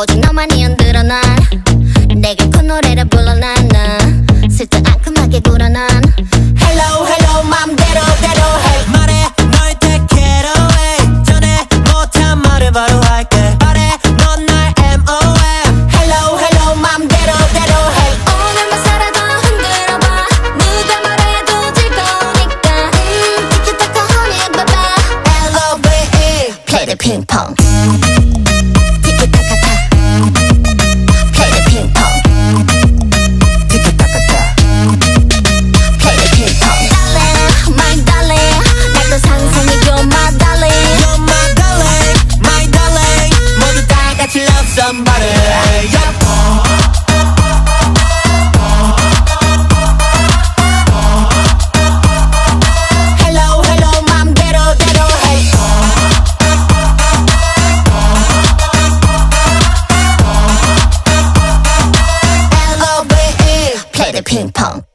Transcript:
오직 너만이 흔들어 난 내게 그 노래를 불러 난난 슬쩍 앙큼하게 굴어 난 Hello hello 맘대로 대로 hey. 말해 널 take it away 전에 못한 말을 바로 할게. 말해 넌 날 MOM Hello hello 맘대로 대로 hey. 오늘만 살아도 흔들어봐. 누가 말해도 즐거우니까. 음 티키타카 honey baby L-O-V-E Play the ping pong somebody. Yeah. Hello, hello, hey. L O V E, play the ping pong.